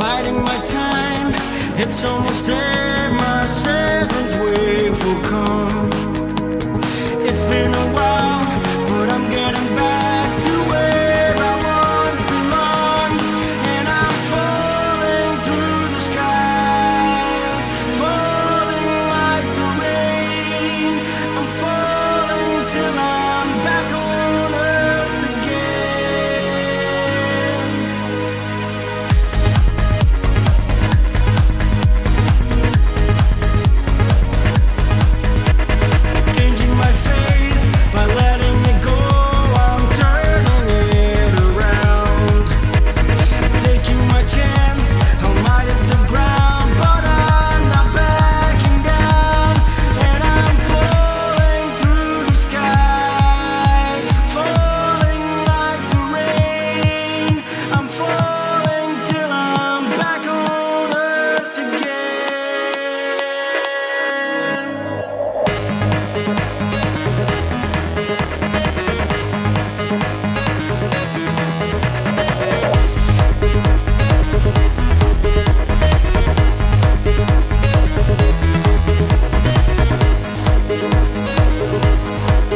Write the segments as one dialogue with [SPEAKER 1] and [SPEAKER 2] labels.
[SPEAKER 1] biding my time. It's almost there, my come.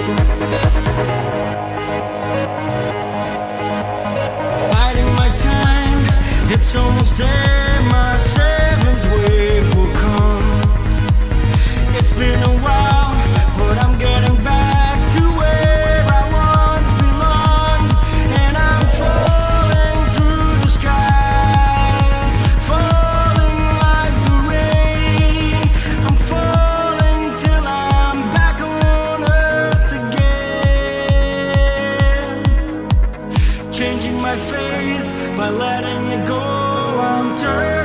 [SPEAKER 1] Biding my time, it's almost there, my seventh wave. faith by letting it go. I'm dirty.